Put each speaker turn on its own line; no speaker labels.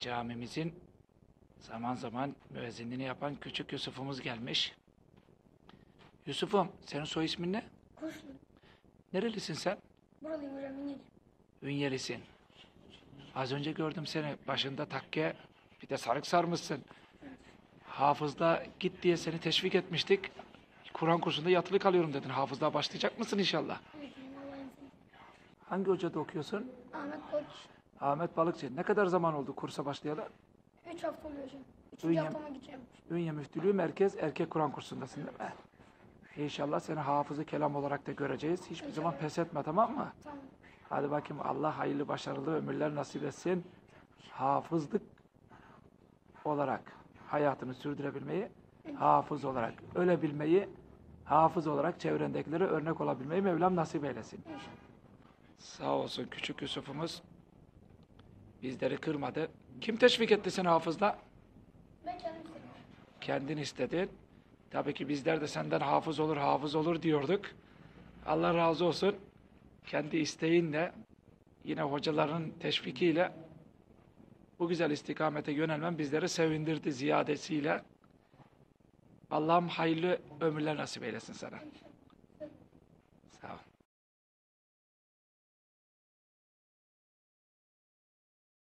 camimizin zaman zaman müezzinliğini yapan küçük Yusuf'umuz gelmiş. Yusuf'um senin soy ismin ne?
Kuşlu.
Nerelisin sen?
Buralıyım hocam İngiliz.
Ünyelisin. Az önce gördüm seni başında takke bir de sarık sarmışsın. Hafızda git diye seni teşvik etmiştik. Kur'an kursunda yatılı kalıyorum dedin. Hafızlığa başlayacak mısın inşallah?
Evet.
Hangi hocada okuyorsun?
Ahmet Koç.
Ahmet Balıkçı. Ne kadar zaman oldu kursa başlayalı?
3 hafta oluyor hocam. 3.
Ünye-
haftama gideceğim.
Ünye Müftülüğü Merkez Erkek Kur'an kursundasın değil mi? İnşallah seni hafızı kelam olarak da göreceğiz. Hiçbir zaman pes etme tamam mı?
Tamam.
Hadi bakayım Allah hayırlı başarılı ömürler nasip etsin. Hafızlık olarak hayatını sürdürebilmeyi, hafız olarak ölebilmeyi, hafız olarak çevrendekilere örnek olabilmeyi Mevlam nasip eylesin.
İnşallah.
Sağ olsun küçük Yusuf'umuz bizleri kırmadı. Kim teşvik etti seni hafızla?
Ben kendim istedim.
Kendin istedin. Tabii ki bizler de senden hafız olur, hafız olur diyorduk. Allah razı olsun. Kendi isteğinle, yine hocaların teşvikiyle bu güzel istikamete yönelmen bizleri sevindirdi ziyadesiyle. Allah'ım hayırlı ömürler nasip eylesin sana.